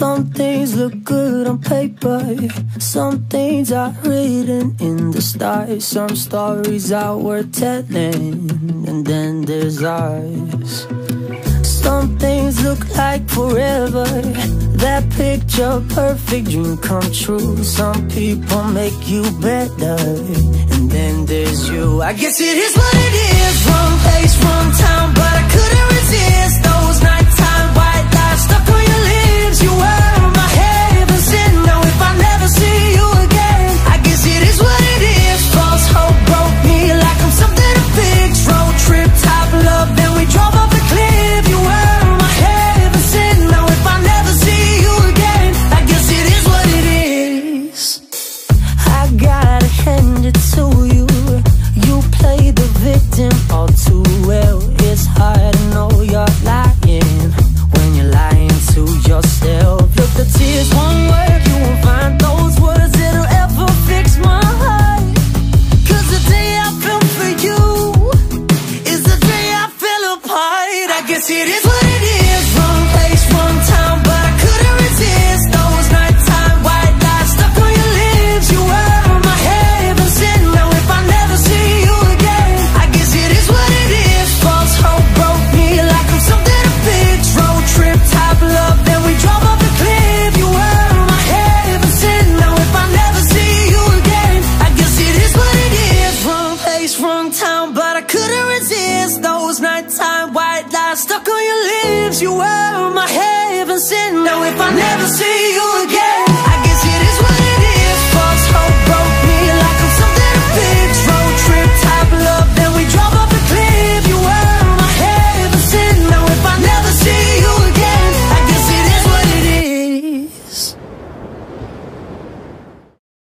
Some things look good on paper Some things are written in the stars Some stories are worth telling And then there's ours. Some things look like forever That picture perfect dream come true. Some people make you better And then there's you. I guess it is what it is. Wrong place, wrong time It is what it is. Stuck on your lips. You were my heaven